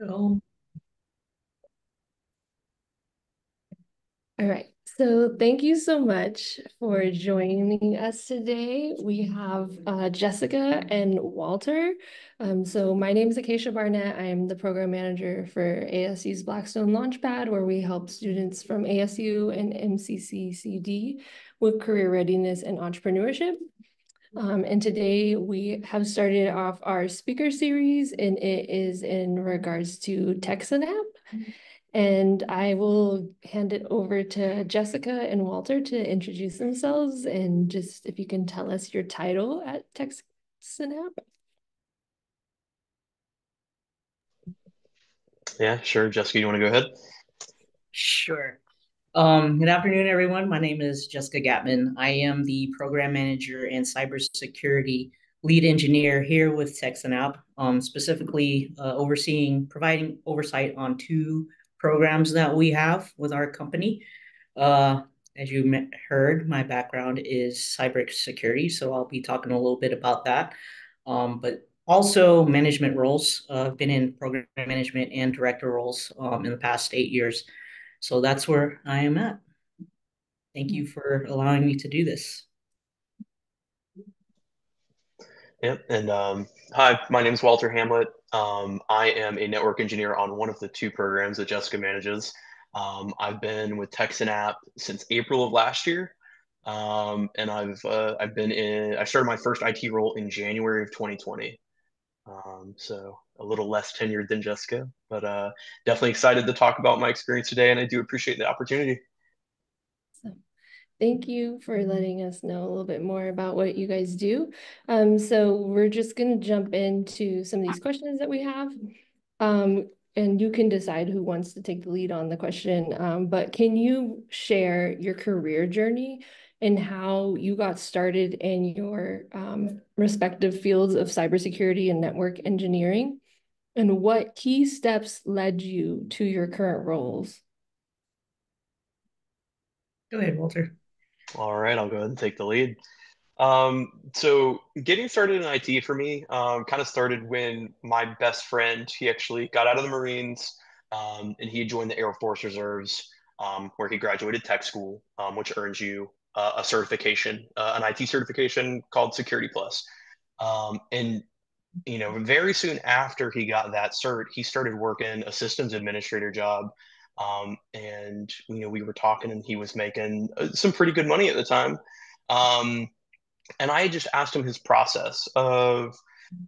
Oh. All right. So thank you so much for joining us today. We have uh, Jessica and Walter. Um, so my name is Acacia Barnett. I am the program manager for ASU's Blackstone Launchpad, where we help students from ASU and MCCCD with career readiness and entrepreneurship. Um, and today we have started off our speaker series, and it is in regards to TekSynap. And I will hand it over to Jessica and Walter to introduce themselves and just if you can tell us your title at TekSynap. Yeah, sure. Jessica, you want to go ahead? Sure. Um, good afternoon, everyone. My name is Jessica Gatman. I am the program manager and cybersecurity lead engineer here with TekSynap, um, specifically uh, overseeing, providing oversight on two programs that we have with our company. Uh, as you heard, my background is cybersecurity, so I'll be talking a little bit about that. Um, but also management roles. Uh, I've been in program management and director roles um, in the past eight years. So that's where I am at. Thank you for allowing me to do this. Yep. And um, hi, my name is Walter Hamlet. Um, I am a network engineer on one of the two programs that Jessica manages. Um, I've been with TekSynap since April of last year. Um, and I've uh, I've been in I started my first IT role in January of 2020. Um, so a little less tenured than Jessica, but uh, definitely excited to talk about my experience today, and I do appreciate the opportunity. Thank you for letting us know a little bit more about what you guys do. Um, so we're just going to jump into some of these questions that we have. Um, and you can decide who wants to take the lead on the question. Um, but can you share your career journey and how you got started in your um, respective fields of cybersecurity and network engineering? And what key steps led you to your current roles? Go ahead, Walter. All right, I'll go ahead and take the lead. Um, so getting started in IT for me um, kind of started when my best friend, he actually got out of the Marines um, and he joined the Air Force Reserves um, where he graduated tech school, um, which earns you uh, a certification, uh, an IT certification called Security Plus. Um, and you know, very soon after he got that cert, he started working a systems administrator job um, and you know, we were talking, and he was making uh, some pretty good money at the time. Um, and I just asked him his process of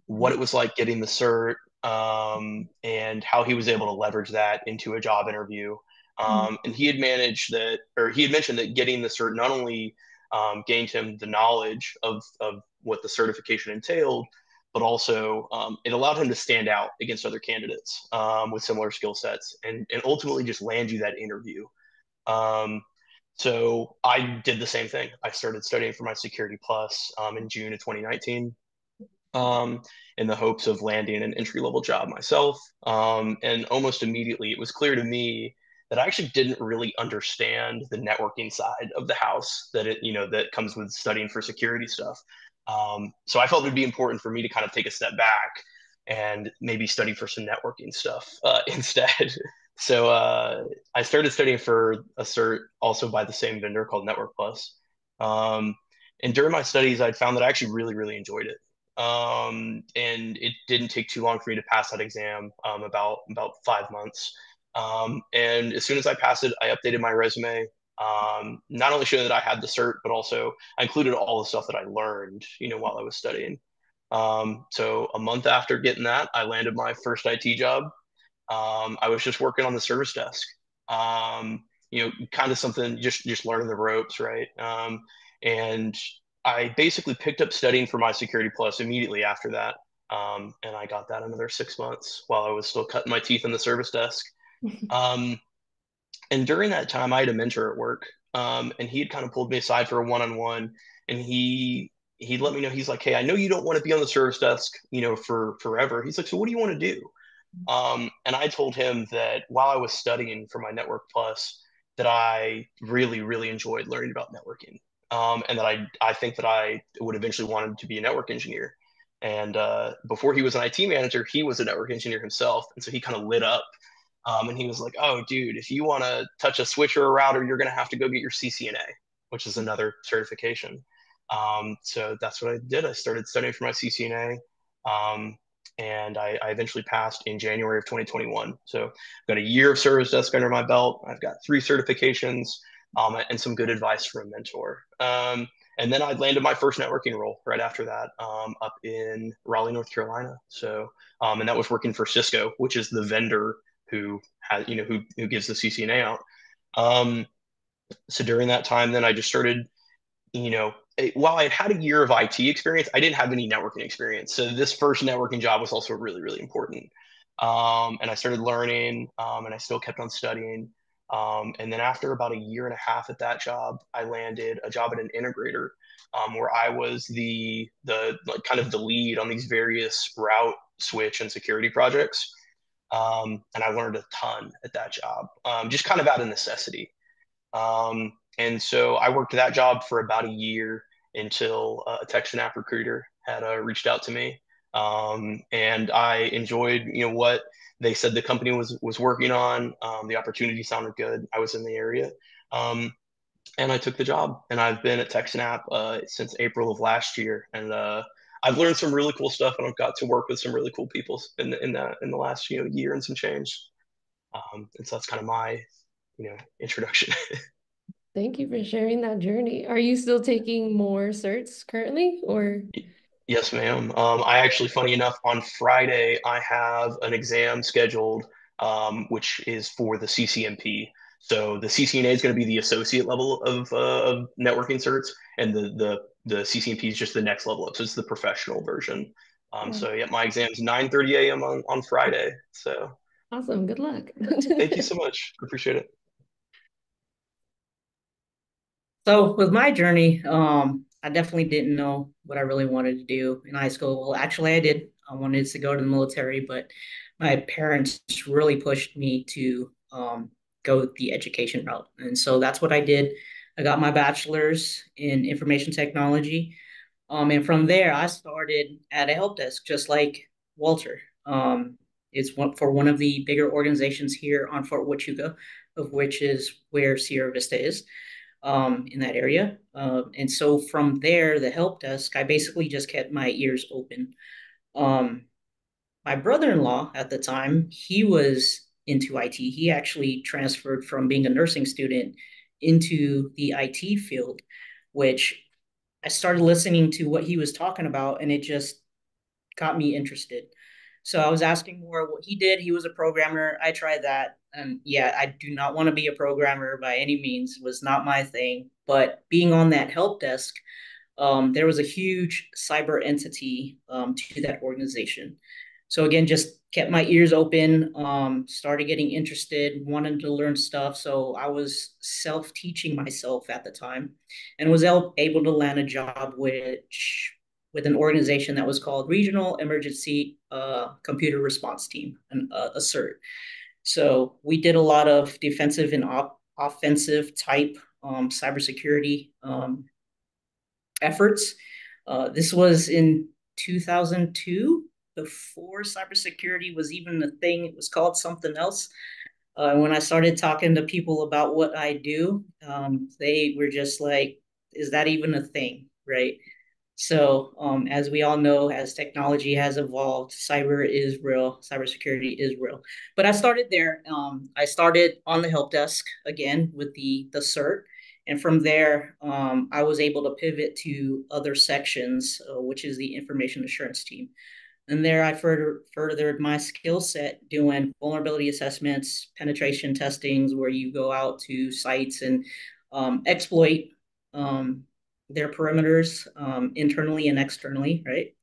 what it was like getting the cert um, and how he was able to leverage that into a job interview. Um, and he had managed that, or he had mentioned that getting the cert not only um, gained him the knowledge of, of what the certification entailed, but also um, it allowed him to stand out against other candidates um, with similar skill sets and, and ultimately just land you that interview. Um, so I did the same thing. I started studying for my Security Plus um, in June of 2019 um, in the hopes of landing an entry level job myself. Um, and almost immediately, it was clear to me that I actually didn't really understand the networking side of the house that it, you know, that comes with studying for security stuff. Um, so I felt it would be important for me to kind of take a step back and maybe study for some networking stuff uh, instead. so uh, I started studying for a cert also by the same vendor called Network Plus. Um, and during my studies, I'd found that I actually really, really enjoyed it. Um, and it didn't take too long for me to pass that exam, um, about about five months. Um, and as soon as I passed it, I updated my resume um, not only showing that I had the cert, but also I included all the stuff that I learned, you know, while I was studying. Um, so a month after getting that, I landed my first IT job. Um, I was just working on the service desk. Um, you know, kind of something just just learning the ropes, right? Um, and I basically picked up studying for my Security Plus immediately after that, um, and I got that another six months while I was still cutting my teeth in the service desk. Um, and during that time, I had a mentor at work, um, and he had kind of pulled me aside for a one-on-one, and he he let me know he's like, hey, I know you don't want to be on the service desk, you know, for forever. He's like, so what do you want to do? Um, and I told him that while I was studying for my Network Plus, that I really, really enjoyed learning about networking, um, and that I I think that I would eventually want to be a network engineer. And uh, before he was an IT manager, he was a network engineer himself. And so he kind of lit up um, and he was like, oh, dude, if you want to touch a switch or a router, you're going to have to go get your CCNA, which is another certification. Um, so that's what I did. I started studying for my CCNA. Um, and I, I, eventually passed in January of 2021. So I've got a year of service desk under my belt. I've got three certifications um, and some good advice from a mentor. Um, and then I landed my first networking role right after that um, up in Raleigh, North Carolina. So, and that was working for Cisco, which is the vendor who has, you know, who, who gives the CCNA out. Um, so during that time, then I just started, you know, while I had had a year of IT experience, I didn't have any networking experience. So this first networking job was also really, really important. Um, and I started learning, um, and I still kept on studying. Um, and then after about a year and a half at that job, I landed a job at an integrator um, where I was the the like kind of the lead on these various route switch and security projects. Um, and I learned a ton at that job, um, just kind of out of necessity. Um, and so I worked that job for about a year until uh, a TekSynap recruiter had uh, reached out to me. Um, and I enjoyed, you know, what they said the company was was working on. Um, the opportunity sounded good. I was in the area, um, and I took the job. And I've been at TekSynap uh, since April of last year, and uh, I've learned some really cool stuff, and I've got to work with some really cool people in the, in that in the last you know year and some change. Um, and so that's kind of my you know introduction. Thank you for sharing that journey. Are you still taking more certs currently or? Yes, ma'am. Um, I actually, funny enough, on Friday, I have an exam scheduled, um, which is for the CCNP. So the CCNA is going to be the associate level of, uh, of networking certs, and the, the the CCNP is just the next level up. So it's the professional version. Um, So yeah, my exam is 9:30 a.m. on on Friday. So awesome. Good luck. Thank you so much. Appreciate it. So with my journey, um, I definitely didn't know what I really wanted to do in high school. Well, actually, I did. I wanted to go to the military, but my parents really pushed me to um, go the education route, and so that's what I did. I got my bachelor's in information technology, um, and from there, I started at a help desk, just like Walter. Um, it's one for one of the bigger organizations here on Fort Huachuca, of which is where Sierra Vista is um, in that area. Uh, and so from there, the help desk, I basically just kept my ears open. Um, my brother-in-law at the time, he was into IT. He actually transferred from being a nursing student into the IT field, which I started listening to what he was talking about, and it just got me interested. So I was asking more what he did. He was a programmer. I tried that. And yeah, I do not want to be a programmer by any means, was not my thing. But being on that help desk, um, there was a huge cyber entity um, to that organization. So again, just kept my ears open, um, started getting interested, wanted to learn stuff. So I was self-teaching myself at the time and was able to land a job which with an organization that was called Regional Emergency uh, Computer Response Team, an, uh. So we did a lot of defensive and op- offensive type um, cybersecurity um, efforts. Uh, this was in 2002, before cybersecurity was even a thing. It was called something else. Uh, when I started talking to people about what I do, um, they were just like, "Is that even a thing?" Right? So, um, as we all know, as technology has evolved, cyber is real, cybersecurity is real. But I started there. Um, I started on the help desk again with the the CERT, and from there, um, I was able to pivot to other sections, uh, which is the information assurance team. And there, I further furthered my skill set doing vulnerability assessments, penetration testings, where you go out to sites and um, exploit um, their perimeters um, internally and externally, right?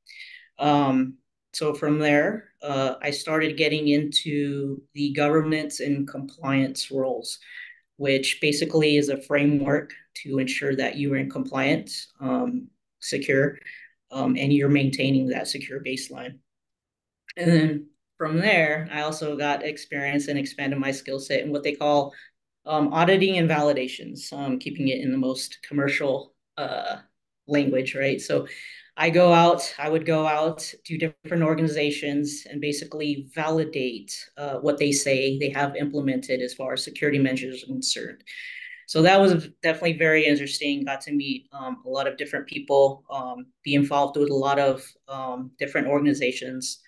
Um, so from there, uh, I started getting into the governance and compliance roles, which basically is a framework to ensure that you are in compliance, um, secure, um, and you're maintaining that secure baseline. And then from there, I also got experience and expanded my skill set in what they call um, auditing and validations, um, keeping it in the most commercial uh, language, right? So I go out, I would go out to different organizations and basically validate uh, what they say they have implemented as far as security measures are concerned. So that was definitely very interesting. Got to meet um, a lot of different people, um, be involved with a lot of um, different organizations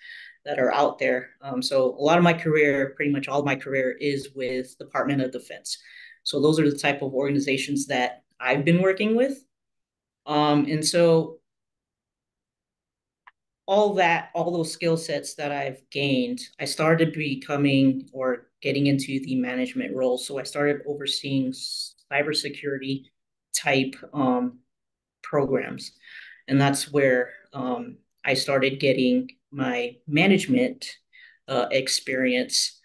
that are out there. Um, so a lot of my career, pretty much all my career, is with Department of Defense. So those are the type of organizations that I've been working with. Um, and so all that, all those skill sets that I've gained, I started becoming or getting into the management role. So I started overseeing cybersecurity type um, programs. And that's where um, I started getting my management uh, experience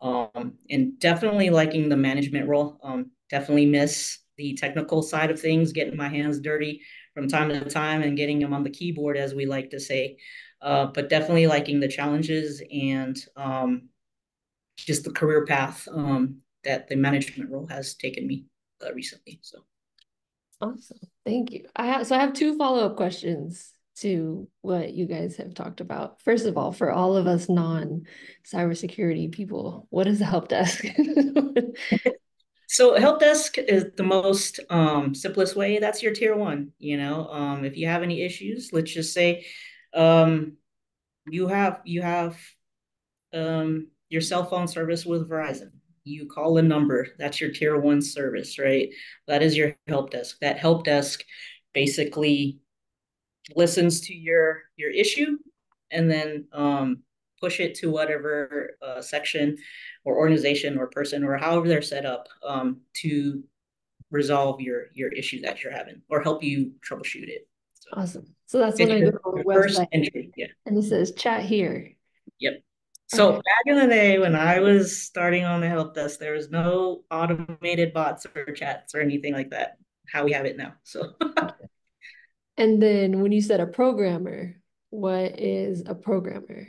um, and definitely liking the management role. Um, definitely miss the technical side of things, getting my hands dirty from time to time and getting them on the keyboard, as we like to say. Uh, but definitely liking the challenges and um, just the career path um, that the management role has taken me uh, recently. So awesome, thank you. I have so I have two follow up questions to what you guys have talked about. First of all, for all of us non cybersecurity people, what is a help desk? So help desk is the most um, simplest way. That's your tier one. You know, um, if you have any issues, let's just say um, you have you have um, your cell phone service with Verizon. You call a number. That's your tier one service, right? That is your help desk. That help desk basically listens to your your issue and then um, push it to whatever uh, section or organization or person or however they're set up um, to resolve your your issue that you're having or help you troubleshoot it. So, awesome. So that's when I go to the website entry, yeah. and it says chat here. Yep. So okay. back in the day when I was starting on the help desk, there was no automated bots or chats or anything like that. How we have it now. So. and then when you said a programmer, what is a programmer?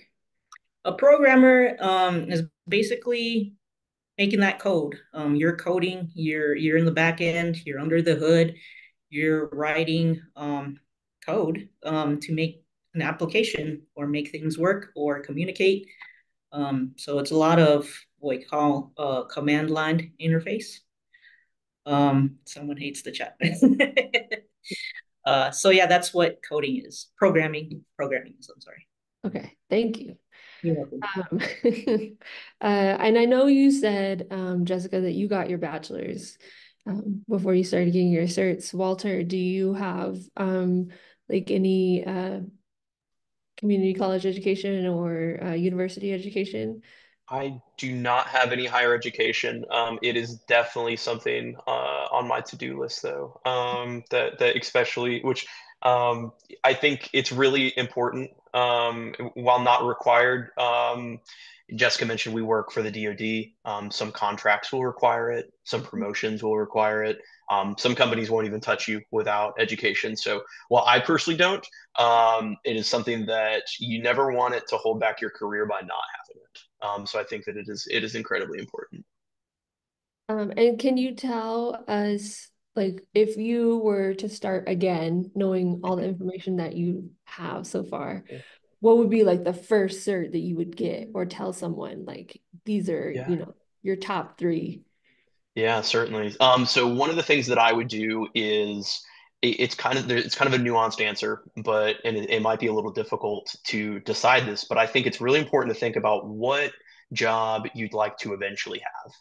A programmer um, is basically making that code. Um, you're coding. You're you're in the back end. You're under the hood. You're writing um, code um, to make an application or make things work or communicate. Um, so it's a lot of what we call a command line interface. Um, someone hates the chat. uh, so yeah, that's what coding is. Programming, programming is. I'm sorry. Okay, thank you. Um, uh, and I know you said, um, Jessica, that you got your bachelor's um, before you started getting your certs. Walter, do you have um, like any uh, community college education or uh, university education? I do not have any higher education. Um, it is definitely something uh, on my to-do list, though. Um, that that especially, which um, I think it's really important um, while not required. Um, Jessica mentioned we work for the DoD. Um, some contracts will require it. Some promotions will require it. Um, some companies won't even touch you without education. So while I personally don't, um, it is something that you never want it to hold back your career by not having it. Um, so I think that it is it is incredibly important. and can you tell us like if you were to start again knowing all the information that you have so far. What would be like the first cert that you would get or tell someone? Like these are yeah. you know your top three. Yeah certainly. Um so one of the things that i would do is it's kind of it's kind of a nuanced answer but and it, it might be a little difficult to decide this but i think it's really important to think about what job you'd like to eventually have.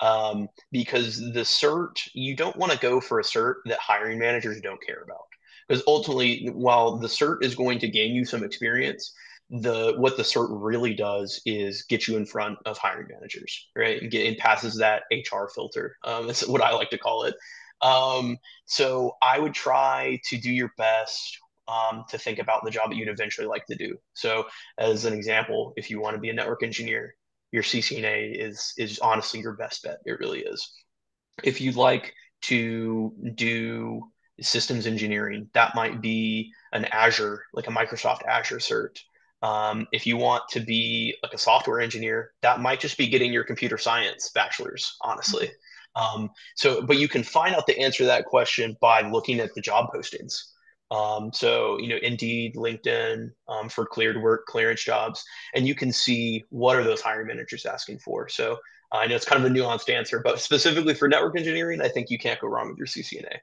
Um, because the cert you don't want to go for a cert that hiring managers don't care about because ultimately while the cert is going to gain you some experience the what the cert really does is get you in front of hiring managers right and, get, and passes that hr filter um, that's what i like to call it um, so i would try to do your best um, to think about the job that you'd eventually like to do so as an example if you want to be a network engineer your CCNA is is honestly your best bet. It really is. If you'd like to do systems engineering, that might be an Azure, like a Microsoft Azure cert. Um, if you want to be like a software engineer, that might just be getting your computer science bachelor's, honestly. Um, so, but you can find out the answer to that question by looking at the job postings. Um, so, you know, Indeed, LinkedIn um, for cleared work clearance jobs, and you can see what are those hiring managers asking for. So uh, I know it's kind of a nuanced answer, but specifically for network engineering, I think you can't go wrong with your CCNA.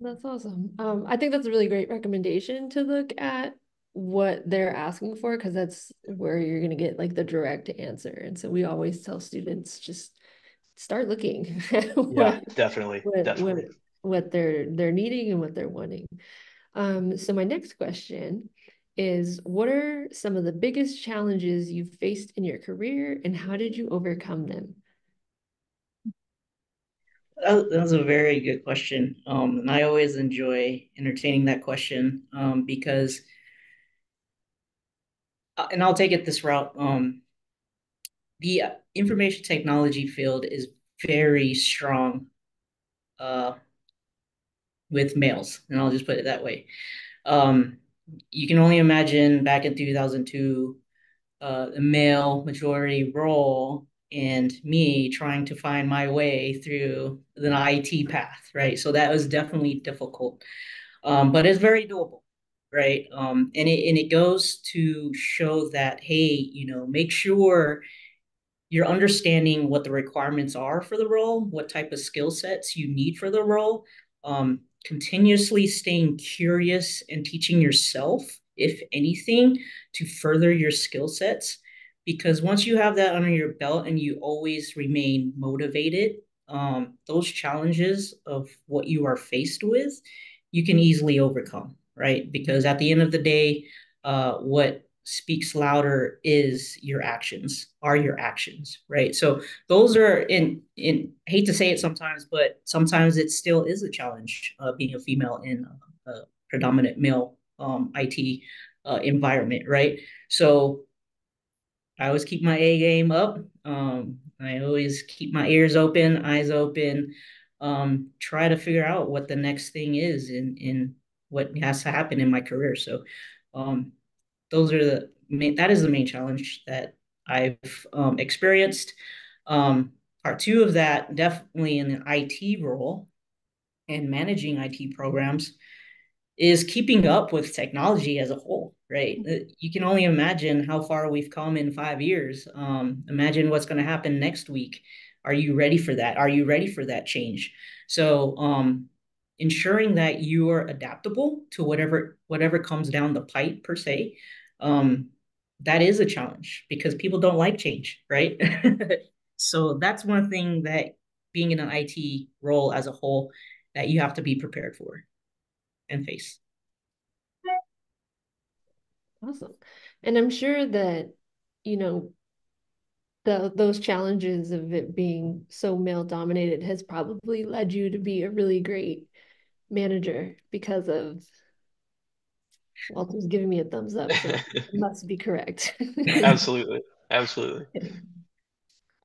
That's awesome. Um, I think that's a really great recommendation to look at what they're asking for because that's where you're going to get like the direct answer. And so we always tell students just start looking. what, yeah, definitely, what, definitely. What, what they're they're needing and what they're wanting. Um, so my next question is what are some of the biggest challenges you've faced in your career and how did you overcome them? That was a very good question. Um, and I always enjoy entertaining that question um, because, and I'll take it this route. Um, the information technology field is very strong uh, with males, and I'll just put it that way. Um, you can only imagine back in 2002, uh, a male majority role and me trying to find my way through the IT path, right? So that was definitely difficult, um, but it's very doable, right? Um, and it and it goes to show that hey, you know, make sure you're understanding what the requirements are for the role, what type of skill sets you need for the role, um, continuously staying curious and teaching yourself, if anything, to further your skill sets. Because once you have that under your belt and you always remain motivated, um, those challenges of what you are faced with, you can easily overcome, right? Because at the end of the day, uh, what speaks louder is your actions are your actions right so those are in in I hate to say it sometimes but sometimes it still is a challenge uh, being a female in a, a predominant male um, it uh, environment right so i always keep my a game up um, i always keep my ears open eyes open um, try to figure out what the next thing is in in what has to happen in my career so um, those are the main, that is the main challenge that I've um, experienced. Um, part two of that, definitely in the IT role and managing IT programs, is keeping up with technology as a whole, right? Uh, you can only imagine how far we've come in five years. Um, imagine what's going to happen next week. Are you ready for that? Are you ready for that change? So, um, ensuring that you are adaptable to whatever whatever comes down the pipe per se um, that is a challenge because people don't like change, right? so that's one thing that being in an IT role as a whole that you have to be prepared for and face. Awesome. And I'm sure that, you know, the those challenges of it being so male dominated has probably led you to be a really great manager because of Walter's giving me a thumbs up, so must be correct. absolutely. Absolutely.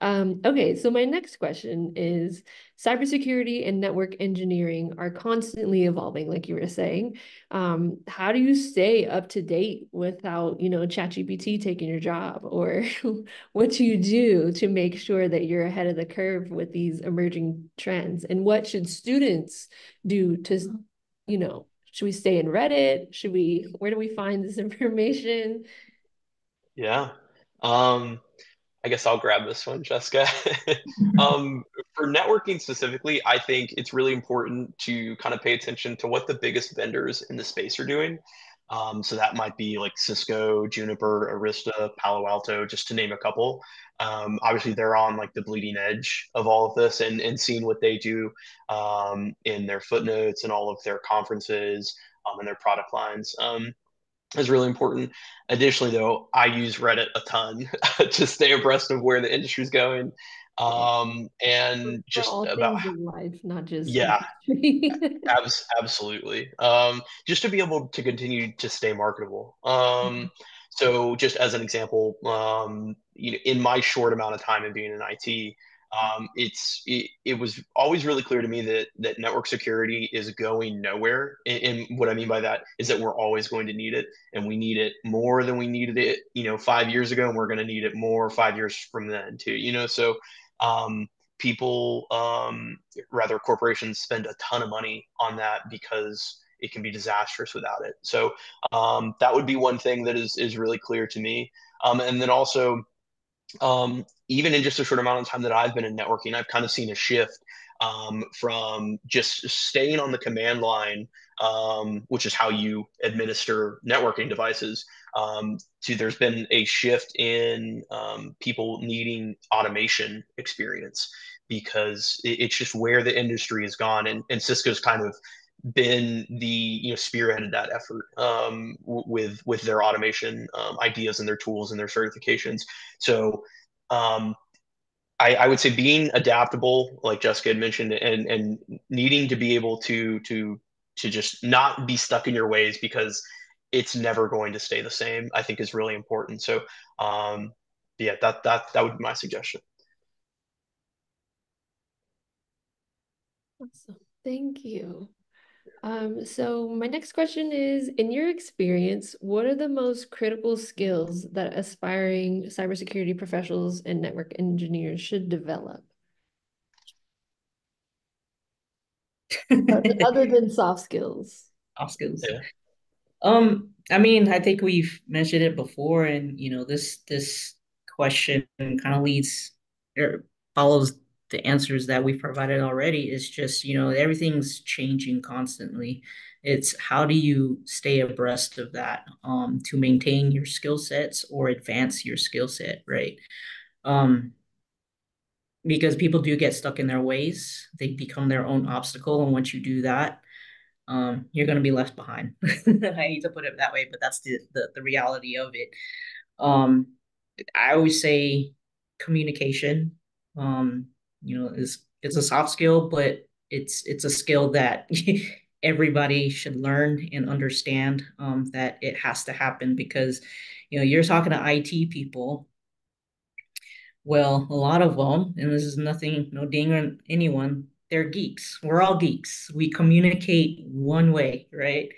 Um, okay, so my next question is cybersecurity and network engineering are constantly evolving, like you were saying. Um, how do you stay up to date without, you know, ChatGPT taking your job? Or what do you do to make sure that you're ahead of the curve with these emerging trends? And what should students do to, you know, should we stay in Reddit? Should we, where do we find this information? Yeah. Um, I guess I'll grab this one, Jessica. um, for networking specifically, I think it's really important to kind of pay attention to what the biggest vendors in the space are doing. Um, so that might be like Cisco, Juniper, Arista, Palo Alto, just to name a couple. Um, obviously, they're on like the bleeding edge of all of this and, and seeing what they do um, in their footnotes and all of their conferences um, and their product lines um, is really important. Additionally, though, I use Reddit a ton to stay abreast of where the industry is going um and just about life not just yeah abs- absolutely um just to be able to continue to stay marketable um mm-hmm. so just as an example um you know in my short amount of time in being in IT um, it's it, it was always really clear to me that that network security is going nowhere and, and, what i mean by that is that we're always going to need it and we need it more than we needed it you know five years ago and we're going to need it more five years from then too you know so um, people, um, rather corporations, spend a ton of money on that because it can be disastrous without it. So um, that would be one thing that is is really clear to me. Um, and then also, um, even in just a short amount of time that I've been in networking, I've kind of seen a shift um, from just staying on the command line, um, which is how you administer networking devices, um, to there's been a shift in um, people needing automation experience because it, it's just where the industry has gone. And, and Cisco's kind of been the you know spearheaded that effort um, with with their automation um, ideas and their tools and their certifications. So um, I, I, would say being adaptable, like Jessica had mentioned, and and needing to be able to to to just not be stuck in your ways because it's never going to stay the same. I think is really important. So, um, yeah, that that that would be my suggestion. Awesome, thank you. Um, so my next question is, in your experience, what are the most critical skills that aspiring cybersecurity professionals and network engineers should develop? other, than soft skills. Soft skills. Yeah. Um, I mean, I think we've mentioned it before, and you know, this this question kind of leads or follows the answers that we've provided already is just you know everything's changing constantly. It's how do you stay abreast of that um, to maintain your skill sets or advance your skill set right? Um, because people do get stuck in their ways. They become their own obstacle and once you do that um, you're going to be left behind. I hate to put it that way but that's the, the, the reality of it. Um, i always say communication um, you know is it's a soft skill but it's it's a skill that everybody should learn and understand um, that it has to happen because you know you're talking to IT people. Well a lot of them and this is nothing no ding on anyone they're geeks. We're all geeks. We communicate one way right?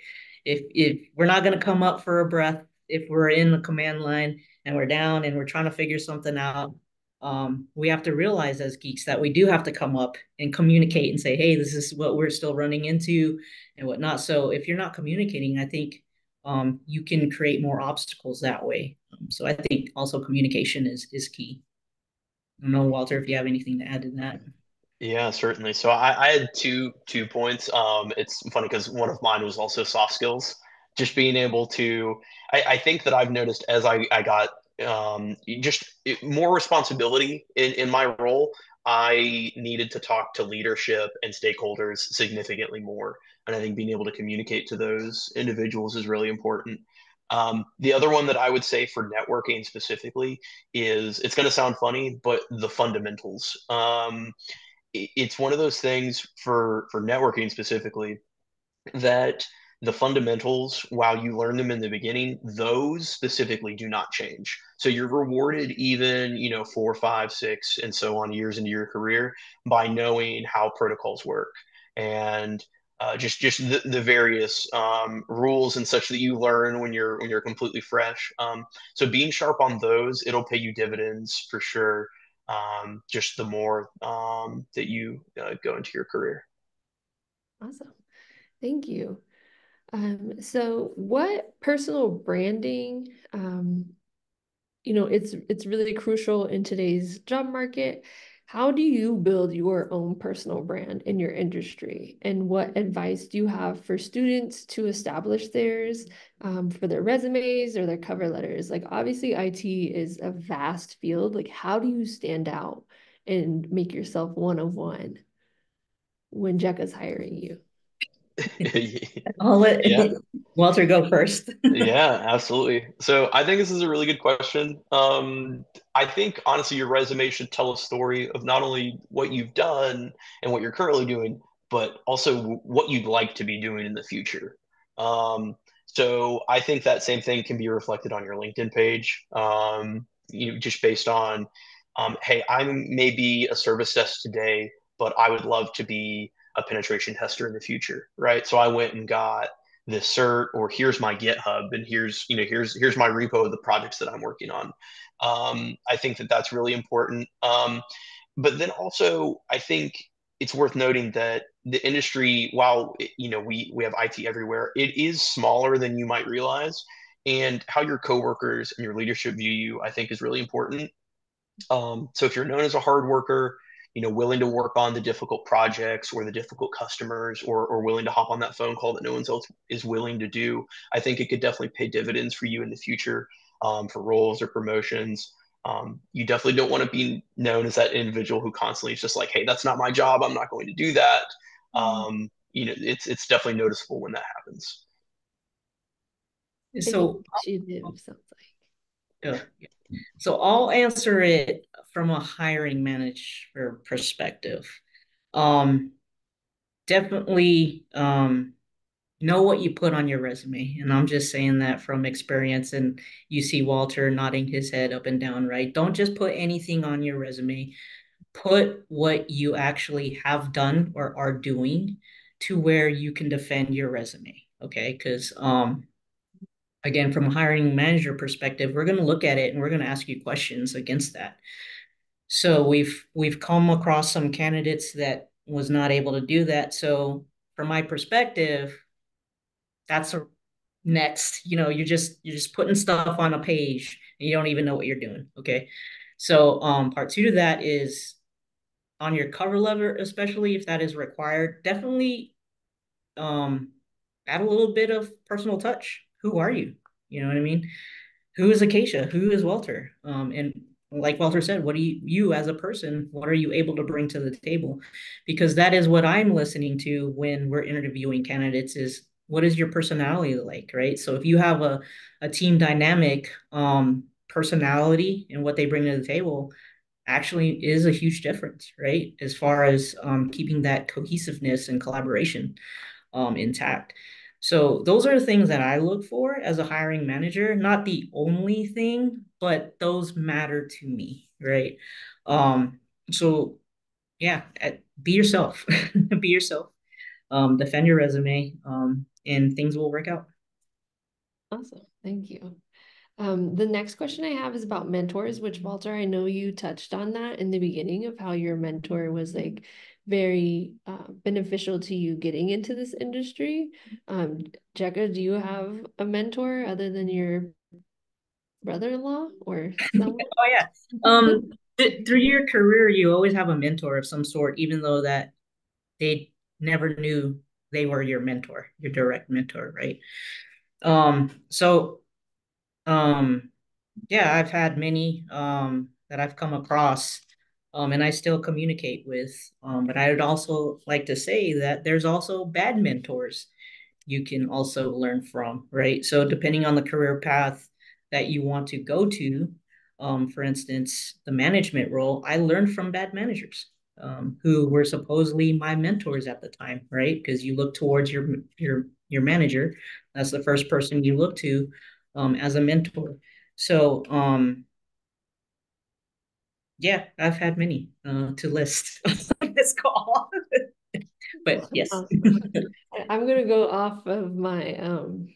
If if we're not going to come up for a breath if we're in the command line and we're down and we're trying to figure something out um, we have to realize as geeks that we do have to come up and communicate and say, hey, this is what we're still running into and whatnot. So if you're not communicating, I think um, you can create more obstacles that way. Um, so I think also communication is is key. I don't know, Walter, if you have anything to add to that. Yeah, certainly. So I, I had two two points. Um, it's funny because one of mine was also soft skills. Just being able to, I, I think that I've noticed as I, I got um, just more responsibility in, in my role. I needed to talk to leadership and stakeholders significantly more. And I think being able to communicate to those individuals is really important. Um, the other one that I would say for networking specifically is it's going to sound funny, but the fundamentals. Um, it, it's one of those things for for networking specifically that the fundamentals, while you learn them in the beginning, those specifically do not change. So you're rewarded even, you know, four, five, six, and so on years into your career by knowing how protocols work and uh, just just the, the various um, rules and such that you learn when you're when you're completely fresh. Um, so being sharp on those, it'll pay you dividends for sure. Um, just the more um, that you uh, go into your career. Awesome, thank you. Um, so what personal branding, um, you know, it's it's really crucial in today's job market. How do you build your own personal brand in your industry? And what advice do you have for students to establish theirs um, for their resumes or their cover letters? Like, obviously, IT is a vast field. Like, how do you stand out and make yourself one of one when JECA's hiring you? I'll let yeah. Walter go first. yeah, absolutely. So I think this is a really good question. Um, I think honestly, your resume should tell a story of not only what you've done and what you're currently doing, but also what you'd like to be doing in the future. Um, so I think that same thing can be reflected on your LinkedIn page. Um, you know, just based on, um, hey, I'm maybe a service desk today, but I would love to be a penetration tester in the future, right? So I went and got this cert, or here's my GitHub, and here's you know here's here's my repo of the projects that I'm working on. Um, I think that that's really important. Um, but then also, I think it's worth noting that the industry, while you know we we have IT everywhere, it is smaller than you might realize. And how your coworkers and your leadership view you, I think, is really important. Um, so if you're known as a hard worker, you know, willing to work on the difficult projects or the difficult customers, or or willing to hop on that phone call that no one else is willing to do, I think it could definitely pay dividends for you in the future um, for roles or promotions. Um, you definitely don't want to be known as that individual who constantly is just like, "Hey, that's not my job. I'm not going to do that." Um, you know, it's it's definitely noticeable when that happens. So she did sounds like. Yeah. So I'll answer it from a hiring manager perspective. Um, definitely um, know what you put on your resume. And I'm just saying that from experience. And you see Walter nodding his head up and down, right? Don't just put anything on your resume. Put what you actually have done or are doing to where you can defend your resume. Okay. Because, um, again, from a hiring manager perspective, we're going to look at it and we're going to ask you questions against that. So we've we've come across some candidates that was not able to do that. So from my perspective, that's a next you know you're just you're just putting stuff on a page and you don't even know what you're doing okay? So um part two to that is on your cover letter especially if that is required definitely um add a little bit of personal touch. Who are you? You know what i mean? Who is acacia? Who is walter? Um and like Walter said, what do you, you as a person, what are you able to bring to the table? Because that is what I'm listening to when we're interviewing candidates is what is your personality like right? So if you have a, a team dynamic um, personality and what they bring to the table actually is a huge difference right? As far as um, keeping that cohesiveness and collaboration um, intact so those are the things that i look for as a hiring manager not the only thing but those matter to me right um, so yeah be yourself be yourself um, defend your resume um, and things will work out. Awesome. Thank you. Um, the next question I have is about mentors, which Walter, I know you touched on that in the beginning of how your mentor was like very uh, beneficial to you getting into this industry. Um, Jekka, do you have a mentor other than your brother-in-law or oh yeah. Um, th through your career, you always have a mentor of some sort, even though that they never knew they were your mentor, your direct mentor, right? Um, so um, yeah, I've had many um, that I've come across um, and I still communicate with. Um, but I would also like to say that there's also bad mentors you can also learn from, right? So depending on the career path that you want to go to, um, for instance, the management role, I learned from bad managers um, who were supposedly my mentors at the time, right? Because you look towards your your your manager. That's the first person you look to um, as a mentor. So um, yeah, I've had many uh, to list on this call. but yes. I'm gonna go off of my um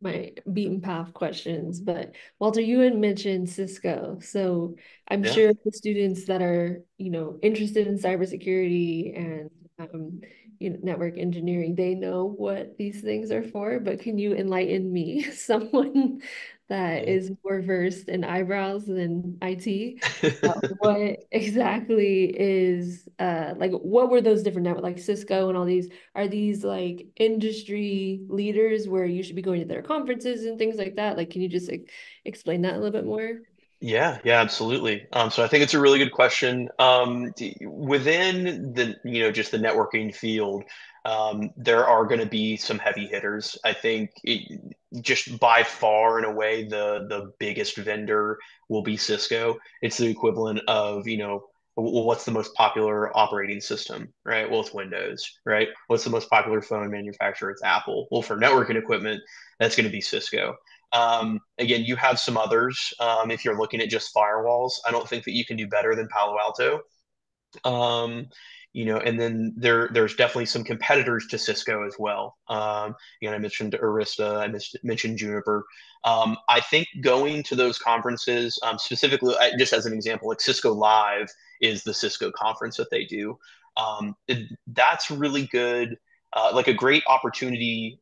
my beaten path questions, but Walter, you had mentioned Cisco. So I'm yeah. sure the students that are, you know, interested in cybersecurity and um, you know, network engineering, they know what these things are for, but can you enlighten me, someone that is more versed in eyebrows than IT. Uh, what exactly is uh like what were those different networks like Cisco and all these are these like industry leaders where you should be going to their conferences and things like that? Like can you just like explain that a little bit more? Yeah, yeah, absolutely. Um, so I think it's a really good question. Um, within the, you know, just the networking field, um, there are going to be some heavy hitters. I think it, just by far, in a way, the the biggest vendor will be Cisco. It's the equivalent of, you know, what's the most popular operating system, right? Well, it's Windows, right? What's the most popular phone manufacturer? It's Apple. Well, for networking equipment, that's going to be Cisco. Um, again, you have some others. Um, if you're looking at just firewalls, I don't think that you can do better than Palo Alto. Um, you know, and then there there's definitely some competitors to Cisco as well. Um, you know, I mentioned Arista, I mentioned Juniper. Um, I think going to those conferences, um, specifically just as an example, like Cisco Live is the Cisco conference that they do. Um, that's really good, uh, like a great opportunity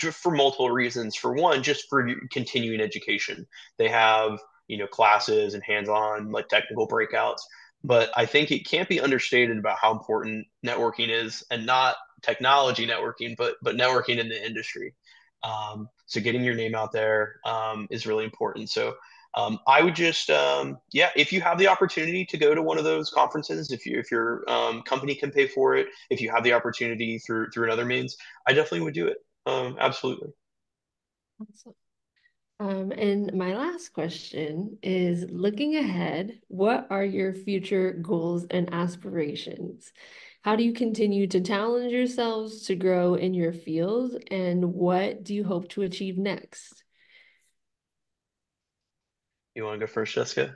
for multiple reasons. For one, just for continuing education, they have you know classes and hands-on like technical breakouts. But I think it can't be understated about how important networking is, and not technology networking, but but networking in the industry. Um, so getting your name out there um, is really important. So um, I would just, um, yeah, if you have the opportunity to go to one of those conferences, if you if your um, company can pay for it, if you have the opportunity through through another means, I definitely would do it. Um, absolutely. Awesome. Um, and my last question is looking ahead, what are your future goals and aspirations? How do you continue to challenge yourselves to grow in your field? And what do you hope to achieve next? You want to go first, Jessica?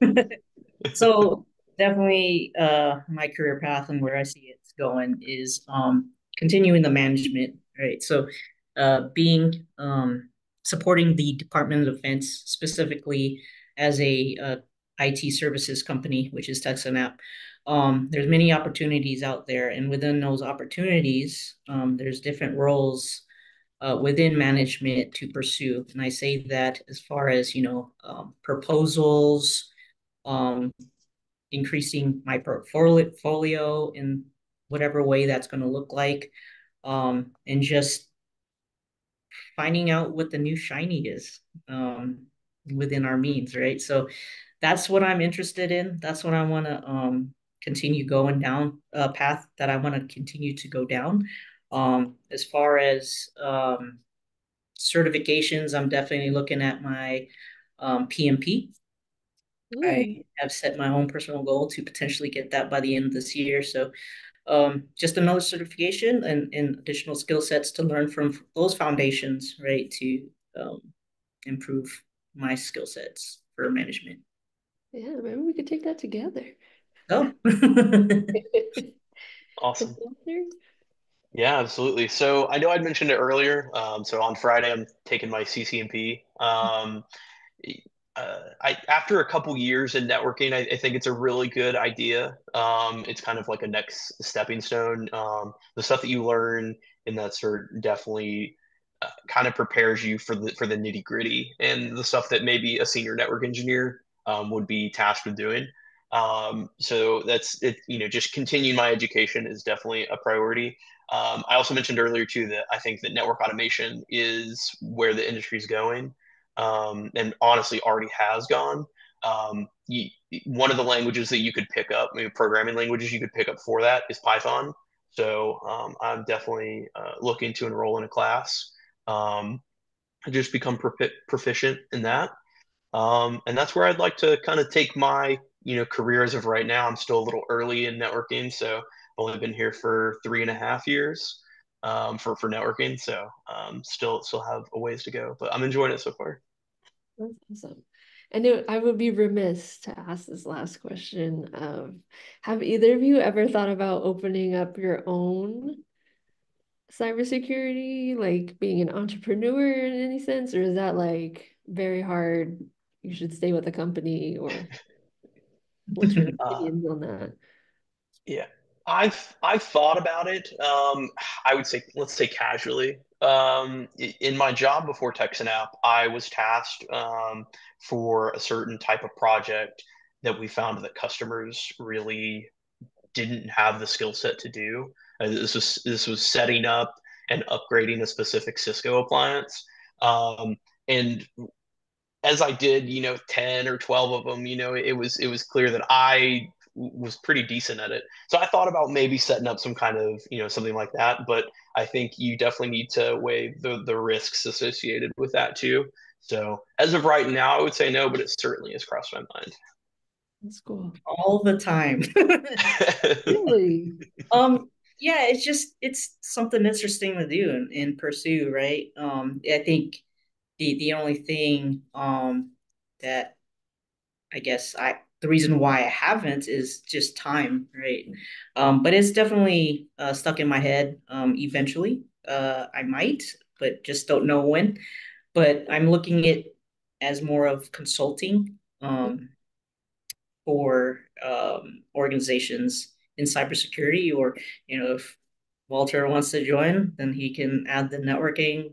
so definitely uh, my career path and where I see it's going is um, continuing the management, right? So uh, being um, supporting the Department of Defense specifically as a uh, IT services company, which is TekSynap. Um, there's many opportunities out there, and within those opportunities, um, there's different roles uh, within management to pursue. And I say that as far as, you know, um, proposals, um, increasing my portfolio in whatever way that's going to look like, um, and just finding out what the new shiny is um, within our means, right? So that's what I'm interested in. That's what I want to um, continue going down a path that I want to continue to go down. Um, as far as um, certifications, I'm definitely looking at my um, PMP. Ooh. I have set my own personal goal to potentially get that by the end of this year. So um, just another certification and, and additional skill sets to learn from those foundations, right, to um, improve my skill sets for management. Yeah, maybe we could take that together. Oh. awesome. Yeah, absolutely. So I know I'd mentioned it earlier. Um, so on Friday, I'm taking my CCNP. Um, uh, I after a couple years in networking, I, I, think it's a really good idea. Um, it's kind of like a next stepping stone. Um, the stuff that you learn in that cert definitely uh, kind of prepares you for the for the nitty gritty and the stuff that maybe a senior network engineer um, would be tasked with doing. Um, so that's it. You know, just continuing my education is definitely a priority. Um, I also mentioned earlier too that I think that network automation is where the industry is going, um, and honestly already has gone. Um, you, one of the languages that you could pick up, maybe programming languages you could pick up for that is Python. So um, I'm definitely uh, looking to enroll in a class. Um, I just become profi- proficient in that, um, and that's where I'd like to kind of take my you know career as of right now. I'm still a little early in networking, so I've only been here for three and a half years um, for for networking, so um, still still have a ways to go, but I'm enjoying it so far. That's awesome. And it, I would be remiss to ask this last question of have either of you ever thought about opening up your own cybersecurity, like being an entrepreneur in any sense, or is that like very hard? You should stay with the company, or what's your uh, opinions uh, on that? Yeah, I've I've thought about it. Um, I would say let's say casually. Um, in my job before TekSynap, I was tasked um, for a certain type of project that we found that customers really didn't have the skill set to do. Uh, this was this was setting up and upgrading a specific Cisco appliance. Um, and as I did, you know, 10 or 12 of them, you know, it was it was clear that I was pretty decent at it. So I thought about maybe setting up some kind of, you know, something like that. But I think you definitely need to weigh the, the risks associated with that too. So as of right now, I would say no, but it certainly has crossed my mind. That's cool. All the time. really? Um, yeah, it's just it's something interesting to do and, and pursue, right? Um, I think the the only thing um that I guess I the reason why I haven't is just time, right? Um, but it's definitely uh, stuck in my head. Um, eventually, uh, I might, but just don't know when. But I'm looking at as more of consulting um, for um, organizations in cybersecurity, or you know, if Walter wants to join, then he can add the networking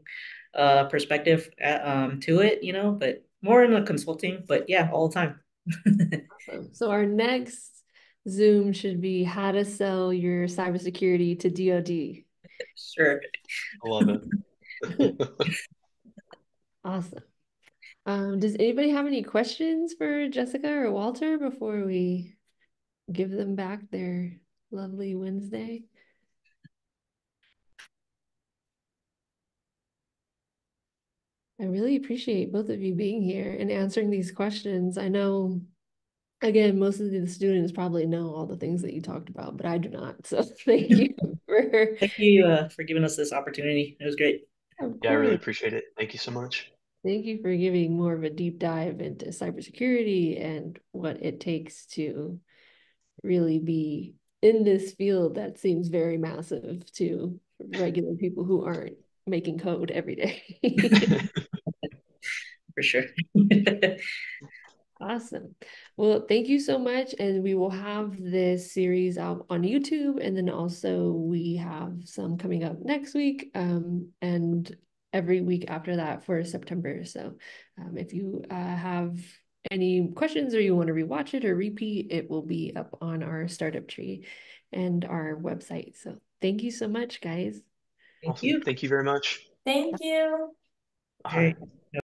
uh, perspective uh, um, to it. You know, but more in the consulting. But yeah, all the time. Awesome. So our next Zoom should be how to sell your cybersecurity to DoD. Sure. I love it. awesome. Um, does anybody have any questions for Jessica or Walter before we give them back their lovely Wednesday? I really appreciate both of you being here and answering these questions. I know again, most of the students probably know all the things that you talked about, but I do not. So thank you for thank you uh, for giving us this opportunity. It was great. Yeah, I really appreciate it. Thank you so much. Thank you for giving more of a deep dive into cybersecurity and what it takes to really be in this field that seems very massive to regular people who aren't making code every day. for sure. Awesome. Well, thank you so much. And we will have this series out on YouTube. And then also we have some coming up next week um, and every week after that for September. So um, if you uh, have any questions or you want to rewatch it or repeat, it will be up on our startup tree and our website. So thank you so much, guys. Thank awesome. you. Thank you very much. Thank you. All right.